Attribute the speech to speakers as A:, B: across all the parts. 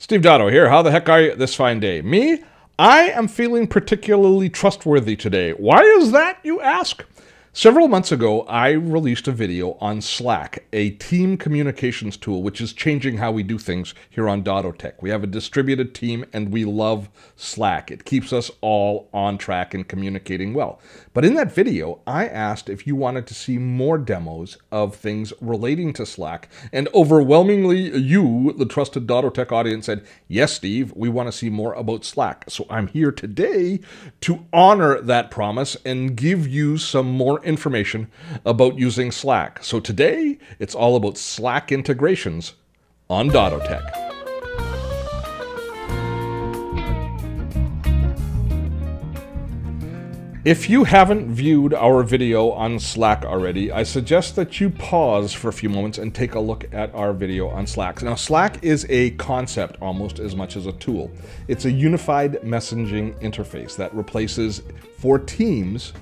A: Steve Dotto here. How the heck are you this fine day? Me? I am feeling particularly trustworthy today. Why is that, you ask? Several months ago, I released a video on Slack, a team communications tool which is changing how we do things here on Dottotech. We have a distributed team and we love Slack. It keeps us all on track and communicating well. But in that video, I asked if you wanted to see more demos of things relating to Slack, and overwhelmingly you, the trusted Dottotech audience, said, Yes, Steve, we want to see more about Slack. So I'm here today to honor that promise and give you some more information about using Slack. So today, it's all about Slack integrations on Dottotech. If you haven't viewed our video on Slack already, I suggest that you pause for a few moments and take a look at our video on Slack. Now, Slack is a concept almost as much as a tool. It's a unified messaging interface that replaces for teams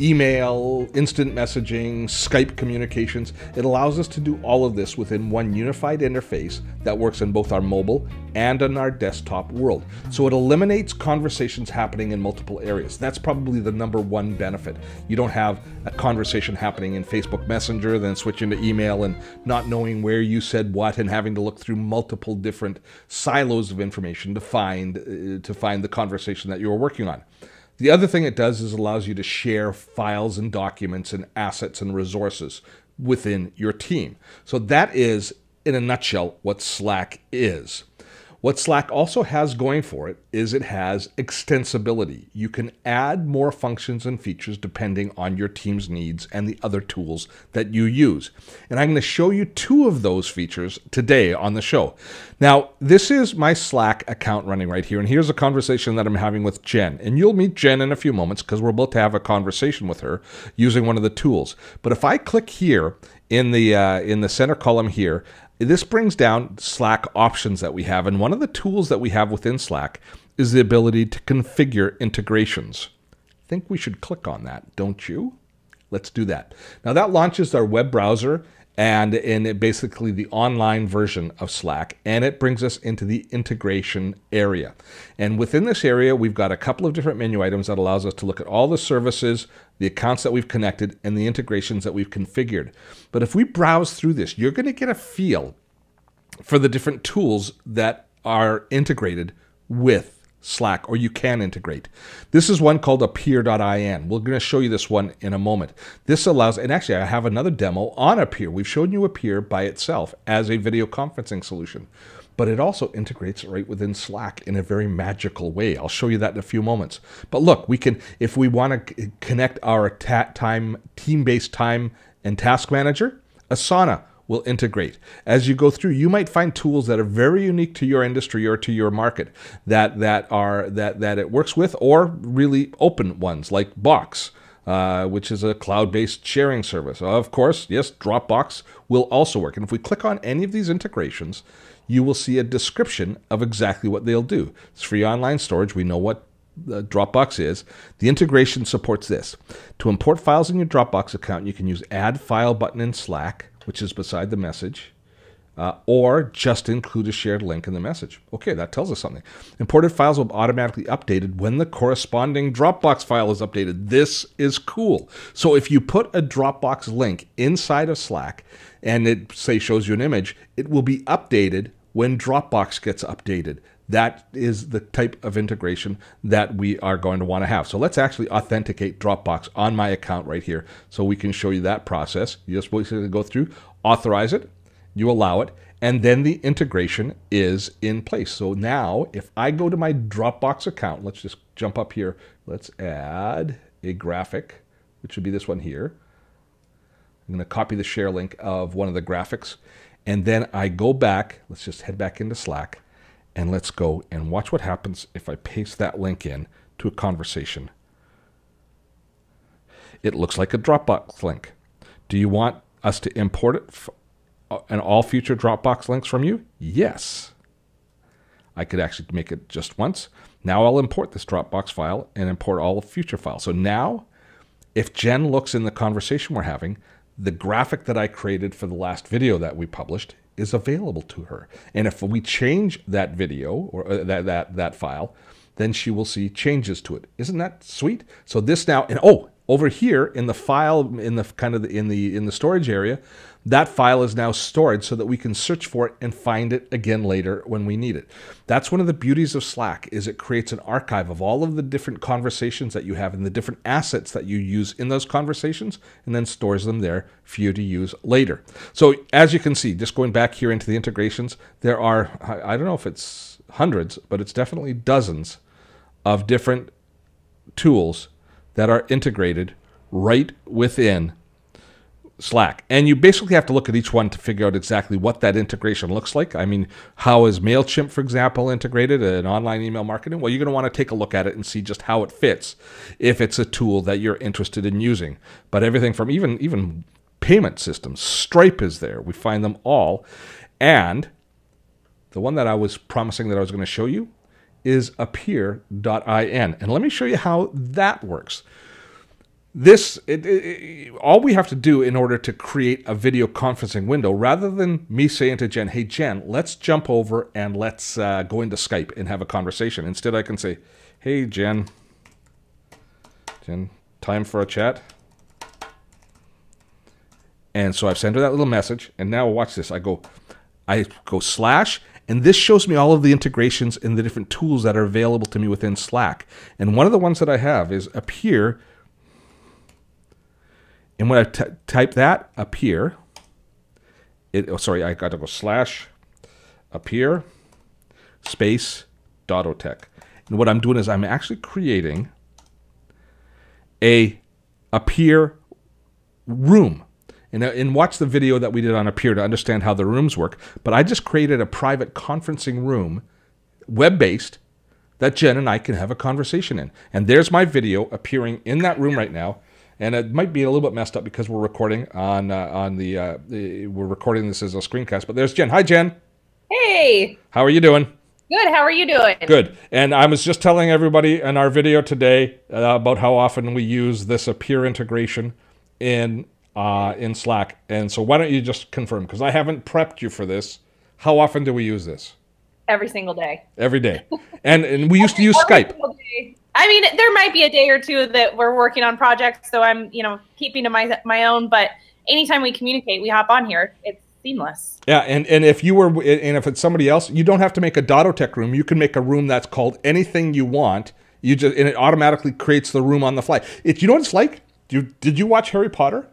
A: email, instant messaging, Skype communications. It allows us to do all of this within one unified interface that works in both our mobile and on our desktop world. So it eliminates conversations happening in multiple areas. That's probably the number one benefit. You don't have a conversation happening in Facebook Messenger, then switch into email and not knowing where you said what and having to look through multiple different silos of information to find uh, to find the conversation that you were working on. The other thing it does is allows you to share files and documents and assets and resources within your team. So that is, in a nutshell, what Slack is. What Slack also has going for it is it has extensibility. You can add more functions and features depending on your team's needs and the other tools that you use. And I'm going to show you two of those features today on the show. Now, this is my Slack account running right here, and here's a conversation that I'm having with Jen. And you'll meet Jen in a few moments because we're about to have a conversation with her using one of the tools. But if I click here in the uh, in the center column here, this brings down Slack options that we have. And one of the tools that we have within Slack is the ability to configure integrations. I think we should click on that, don't you? Let's do that. Now that launches our web browser and in basically the online version of Slack, and it brings us into the integration area. And within this area, we've got a couple of different menu items that allows us to look at all the services, the accounts that we've connected, and the integrations that we've configured. But if we browse through this, you're going to get a feel for the different tools that are integrated with Slack, or you can integrate. This is one called Appear.in. We're going to show you this one in a moment. This allows, and actually, I have another demo on Appear. We've shown you Appear by itself as a video conferencing solution, but it also integrates right within Slack in a very magical way. I'll show you that in a few moments. But look, we can, if we want to connect our time, team-based time and task manager, Asana will integrate. As you go through, you might find tools that are very unique to your industry or to your market that that are that that it works with, or really open ones like Box. Uh, which is a cloud-based sharing service. Of course, yes, Dropbox will also work. And if we click on any of these integrations, you will see a description of exactly what they'll do. It's free online storage. We know what uh, Dropbox is. The integration supports this. To import files in your Dropbox account, you can use Add File button in Slack which is beside the message, uh, or just include a shared link in the message. Okay, that tells us something. Imported files will be automatically updated when the corresponding Dropbox file is updated. This is cool. So if you put a Dropbox link inside of Slack and it say shows you an image, it will be updated when Dropbox gets updated. That is the type of integration that we are going to want to have. So let's actually authenticate Dropbox on my account right here so we can show you that process. You just basically go through, authorize it, you allow it, and then the integration is in place. So now if I go to my Dropbox account, let's just jump up here. Let's add a graphic, which would be this one here. I'm going to copy the share link of one of the graphics. And then I go back, let's just head back into Slack and let's go and watch what happens if I paste that link in to a conversation. It looks like a Dropbox link. Do you want us to import it uh, and all future Dropbox links from you? Yes. I could actually make it just once. Now I'll import this Dropbox file and import all future files. So now, if Jen looks in the conversation we're having, the graphic that I created for the last video that we published is available to her. And if we change that video or uh, that, that, that file, then she will see changes to it. Isn't that sweet? So this now, and oh, over here in the file, in the kind of the, in the in the storage area, that file is now stored so that we can search for it and find it again later when we need it. That's one of the beauties of Slack is it creates an archive of all of the different conversations that you have and the different assets that you use in those conversations and then stores them there for you to use later. So as you can see, just going back here into the integrations, there are I don't know if it's hundreds, but it's definitely dozens of different tools that are integrated right within Slack. And you basically have to look at each one to figure out exactly what that integration looks like. I mean, how is MailChimp, for example, integrated in online email marketing? Well, you're going to want to take a look at it and see just how it fits if it's a tool that you're interested in using. But everything from even, even payment systems, Stripe is there. We find them all. And the one that I was promising that I was going to show you is appear.in. And let me show you how that works. This, it, it, all we have to do in order to create a video conferencing window, rather than me saying to Jen, hey, Jen, let's jump over and let's uh, go into Skype and have a conversation. Instead, I can say, hey, Jen, Jen, time for a chat. And so I've sent her that little message. And now watch this. I go, I go slash and this shows me all of the integrations and the different tools that are available to me within Slack. And one of the ones that I have is Appear. And when I type that, Appear, it, oh, sorry, I got to go slash Appear space Dottotech. And what I'm doing is I'm actually creating a Appear room and, uh, and watch the video that we did on Appear to understand how the rooms work. But I just created a private conferencing room, web based, that Jen and I can have a conversation in. And there's my video appearing in that room right now. And it might be a little bit messed up because we're recording on uh, on the, uh, the we're recording this as a screencast. But there's Jen. Hi, Jen.
B: Hey.
A: How are you doing?
B: Good. How are you doing?
A: Good. And I was just telling everybody in our video today uh, about how often we use this Appear integration in uh, in Slack. And so why don't you just confirm? Because I haven't prepped you for this. How often do we use this?
B: Every single day.
A: Every day. And, and we used to use Skype.
B: I mean, there might be a day or two that we're working on projects, so I'm, you know, keeping to my my own. But anytime we communicate, we hop on here. It's seamless.
A: Yeah, and, and if you were, and if it's somebody else, you don't have to make a Dottotech room. You can make a room that's called anything you want. You just and it automatically creates the room on the fly. It, you know what it's like? You, did you watch Harry Potter?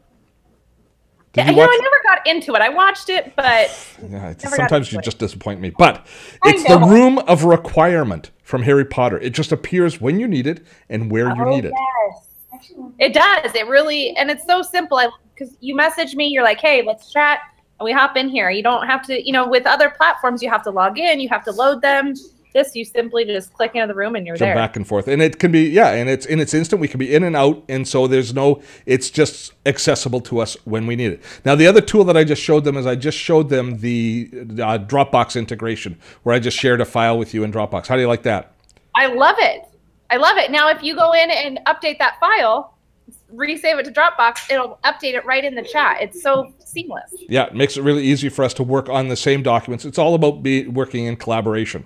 B: Did you, you know, I never got into it. I watched it, but
A: yeah, sometimes you it. just disappoint me. But it's the room of requirement from Harry Potter. It just appears when you need it and where oh, you need oh,
B: yes. it. It does. It really, and it's so simple. Because you message me, you're like, "Hey, let's chat," and we hop in here. You don't have to, you know, with other platforms, you have to log in, you have to load them this, you simply just click into the room and you're
A: Jump
B: there.
A: back and forth, and it can be yeah, and it's in it's instant. We can be in and out, and so there's no. It's just accessible to us when we need it. Now the other tool that I just showed them is I just showed them the uh, Dropbox integration, where I just shared a file with you in Dropbox. How do you like that?
B: I love it. I love it. Now if you go in and update that file, resave it to Dropbox, it'll update it right in the chat. It's so seamless.
A: Yeah, it makes it really easy for us to work on the same documents. It's all about be working in collaboration.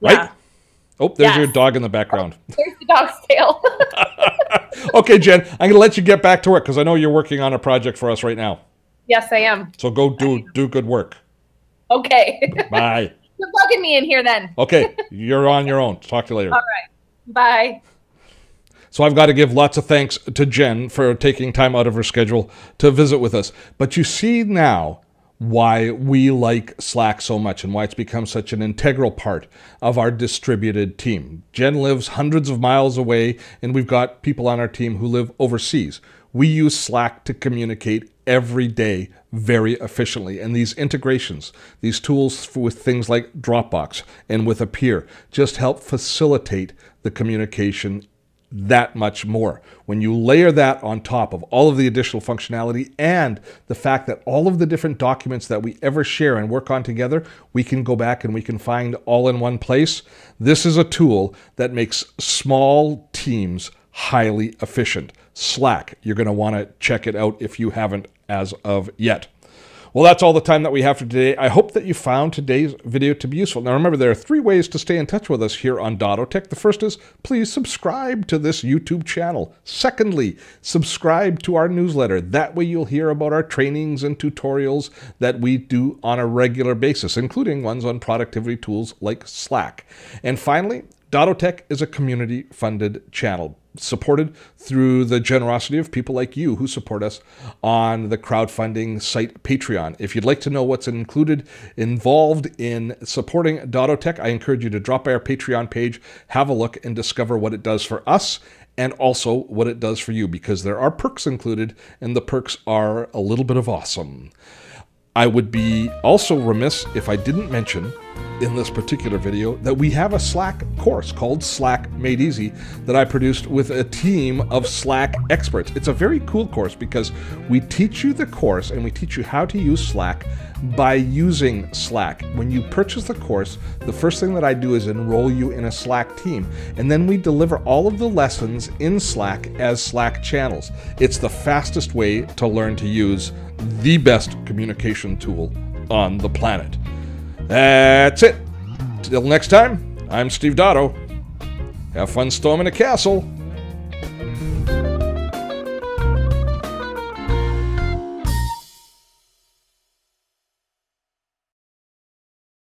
A: Right? Yeah. Oh, there's yes. your dog in the background.
B: Oh, there's the dog's tail.
A: okay, Jen, I'm going to let you get back to work because I know you're working on a project for us right now.
B: Yes, I am.
A: So go do do good work.
B: Okay.
A: Bye.
B: You're bugging me in here then.
A: okay, you're on your own. Talk to you later.
B: All right. Bye.
A: So I've got to give lots of thanks to Jen for taking time out of her schedule to visit with us. But you see now why we like Slack so much and why it's become such an integral part of our distributed team. Jen lives hundreds of miles away, and we've got people on our team who live overseas. We use Slack to communicate every day very efficiently. And these integrations, these tools with things like Dropbox and with Appear, just help facilitate the communication that much more. When you layer that on top of all of the additional functionality and the fact that all of the different documents that we ever share and work on together, we can go back and we can find all in one place. This is a tool that makes small teams highly efficient. Slack, you're going to want to check it out if you haven't as of yet. Well, that's all the time that we have for today. I hope that you found today's video to be useful. Now, remember, there are three ways to stay in touch with us here on Dottotech. The first is please subscribe to this YouTube channel. Secondly, subscribe to our newsletter. That way, you'll hear about our trainings and tutorials that we do on a regular basis, including ones on productivity tools like Slack. And finally, Dottotech is a community funded channel supported through the generosity of people like you who support us on the crowdfunding site Patreon. If you'd like to know what's included involved in supporting Dottotech, I encourage you to drop by our Patreon page, have a look, and discover what it does for us and also what it does for you because there are perks included, and the perks are a little bit of awesome. I would be also remiss if I didn't mention in this particular video that we have a Slack course called Slack Made Easy that I produced with a team of Slack experts. It's a very cool course because we teach you the course and we teach you how to use Slack by using Slack. When you purchase the course, the first thing that I do is enroll you in a Slack team, and then we deliver all of the lessons in Slack as Slack channels. It's the fastest way to learn to use the best communication tool on the planet. That's it. Till next time, I'm Steve Dotto. Have fun storming a castle.